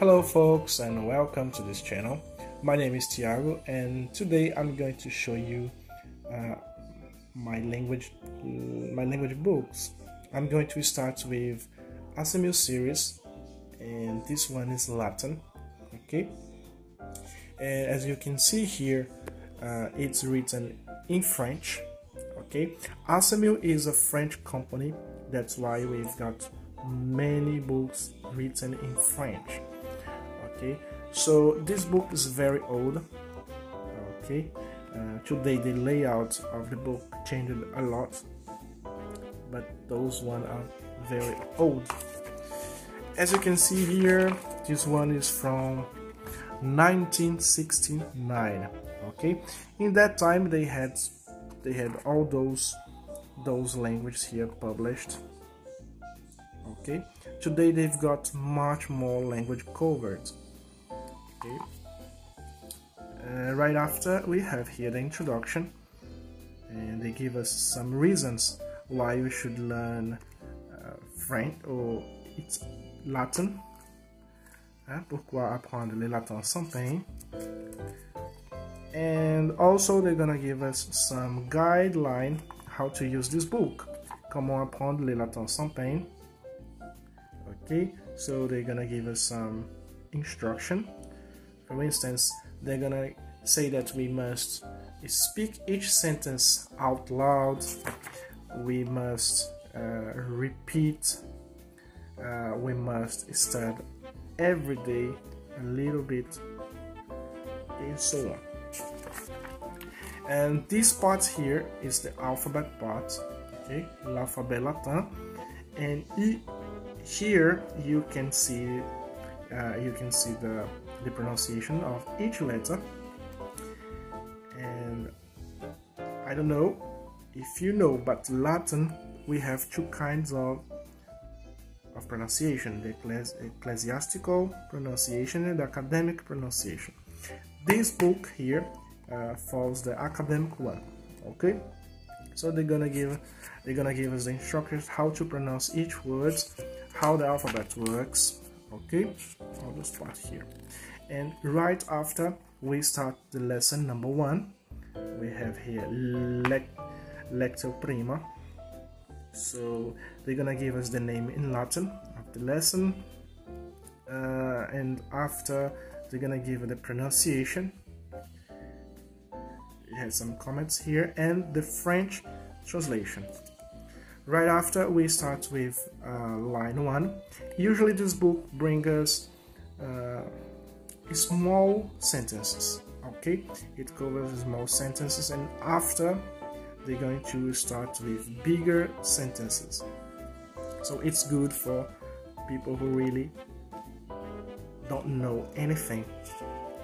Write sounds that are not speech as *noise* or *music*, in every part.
Hello folks and welcome to this channel. My name is Tiago and today I'm going to show you uh, my language my language books. I'm going to start with Assimil series and this one is Latin okay and as you can see here uh, it's written in French okay Assimil is a French company that's why we've got many books written in French okay? So this book is very old okay? Uh, today the layout of the book changed a lot but those one are very old. As you can see here this one is from 1969 okay? In that time they had they had all those those languages here published okay? Today they've got much more language covered okay uh, right after we have here the introduction. And they give us some reasons why we should learn uh, French or it's Latin. Hein, pourquoi apprendre le latin peine and also they're gonna give us some guideline how to use this book. Comment apprendre le latin peine okay so they're gonna give us some instruction for instance, they're gonna say that we must speak each sentence out loud, we must uh, repeat, uh, we must start every day a little bit, and so on. And this part here is the alphabet part, okay, l'alphabet latin, and here you can see uh, you can see the the pronunciation of each letter. And I don't know if you know but Latin we have two kinds of of pronunciation the ecclesiastical pronunciation and the academic pronunciation. This book here uh, follows the academic one okay? So they're gonna give they're gonna give us the instructions how to pronounce each word how the alphabet works okay? All this part here and right after we start the lesson number one we have here lec lectio prima. So they're gonna give us the name in Latin of the lesson uh, and after they're gonna give the pronunciation. It has some comments here and the French translation. Right after we start with uh, line one. Usually this book brings us uh, small sentences okay? It covers small sentences and after they're going to start with bigger sentences. So it's good for people who really don't know anything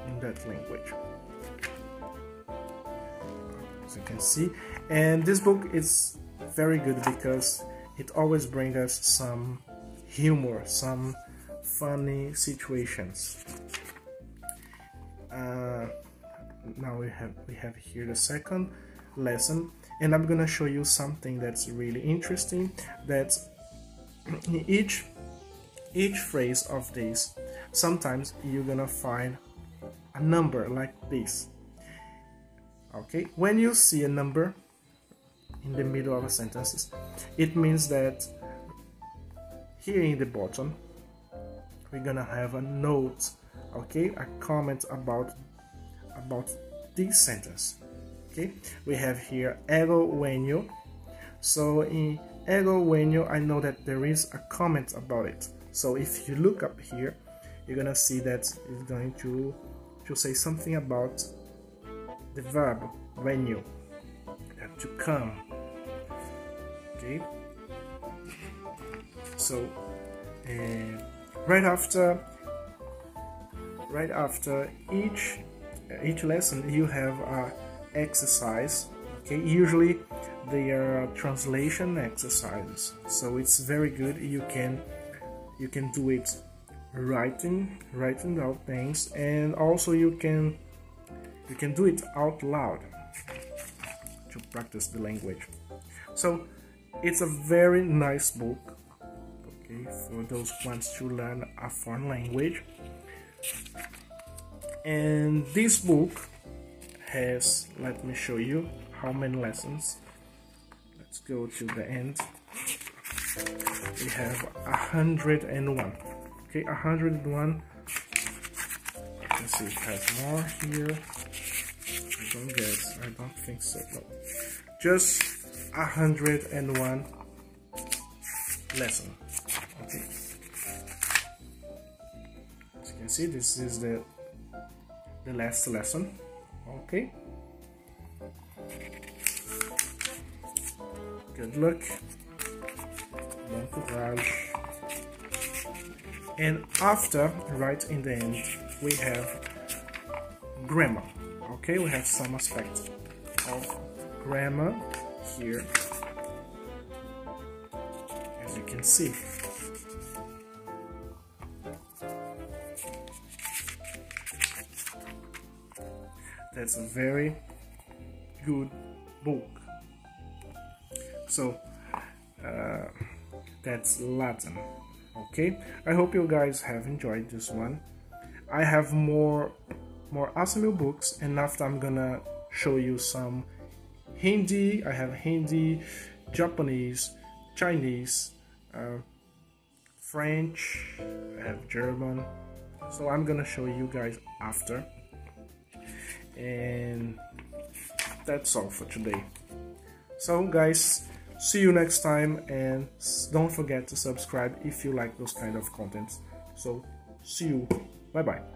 in that language. As you can see. And this book is very good because it always brings us some humor some funny situations uh, now we have we have here the second lesson and I'm gonna show you something that's really interesting that *clears throat* each each phrase of this sometimes you're gonna find a number like this. Okay when you see a number in the middle of a sentence it means that here in the bottom we're gonna have a note okay a comment about about this sentence okay? We have here ego venio so in ego venio i know that there is a comment about it. So if you look up here you're gonna see that it's going to to say something about the verb venio to come okay? So uh, right after right after each each lesson you have a exercise okay? Usually they are translation exercises so it's very good. You can you can do it writing writing out things and also you can you can do it out loud to practice the language. So it's a very nice book okay for those who want to learn a foreign language and this book has let me show you how many lessons. Let's go to the end. We have 101 okay 101 you can see it has more here. I don't guess. I don't think so no. Just 101 lesson you see this is the the last lesson. Okay. Good luck. Courage and after right in the end we have grammar. Okay we have some aspects of grammar here. As you can see that's a very good book. So uh, that's Latin okay? I hope you guys have enjoyed this one. I have more more awesome books and after I'm gonna show you some Hindi I have Hindi Japanese Chinese uh, French I have German. So I'm gonna show you guys after and that's all for today. So guys see you next time and don't forget to subscribe if you like those kind of contents. So see you. Bye bye